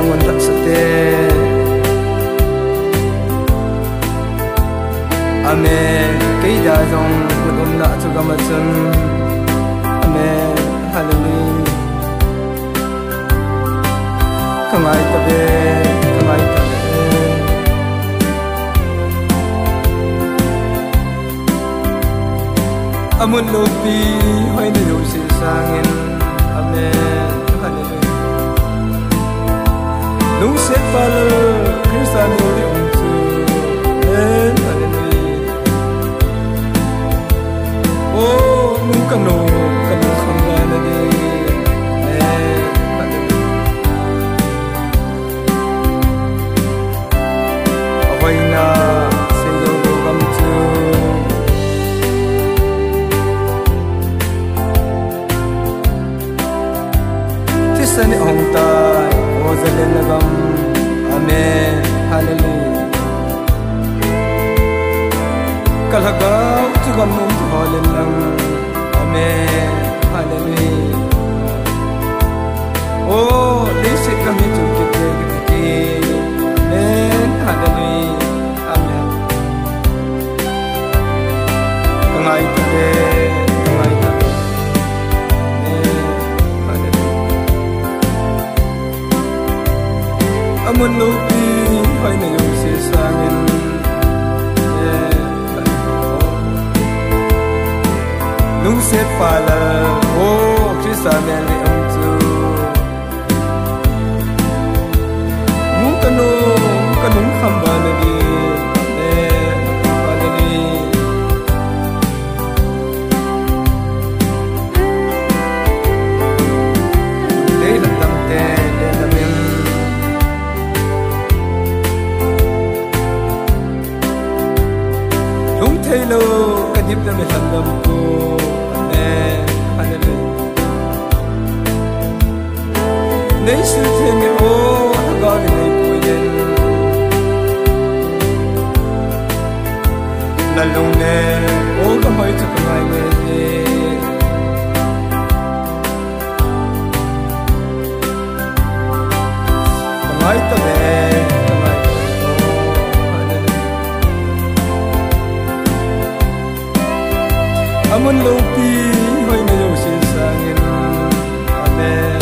mun ngon pi silin da ngon tak amen kai da zong mun um na chu ga chun amen. Hallelujah. Kamai ta be kamai ta be amun lo pi hoi ni lo si sangin amen. Nung se pal kristan yo di um tu en oh nunca kano kalhaga tu gam num tu holen lang amen. Hallelujah. Oh lesit kami tu kita kita amen. Hallelujah. Amen. Kangai tu de kangai tu amen. Hallelujah. Amen lo pi hoy na yung si sangin nung se set pala oh krista me le ang tu. Nung ka no ka nung kham ba na di e pa na di Day la tam te, day la min nung thay lo, ka dip na me may handam ko. Nay sil te mi o, hagari nay po yan Lalong ne, o kahoy sa kamay Amen.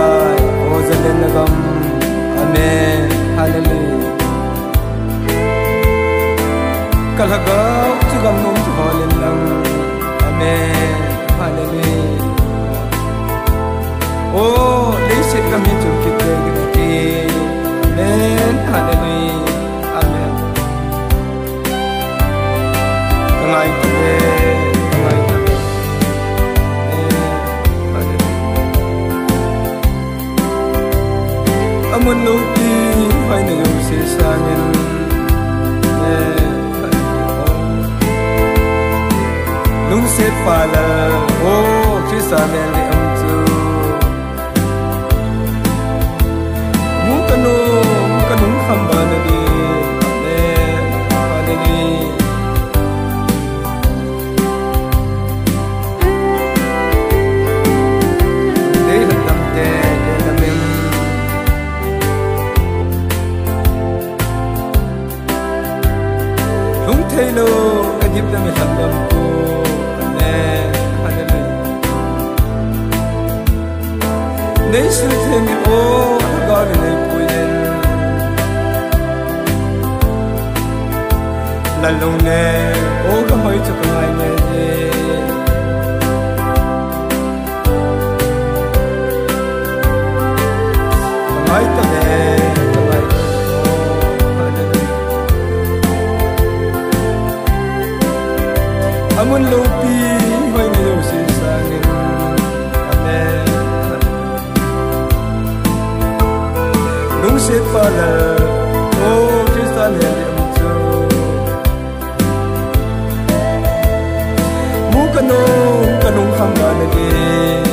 hallelujah nung set pala oh krista Nay sil te mi o, hagari na ipuyin Lalong ne, o kahoy sa kamay ne Kamay tabi, kamay tabi Oh, hallelujah Amun lo pi hoy na yo si sangin Amen se falar. Oh, just a little too. Mukanong kanong hanggan again.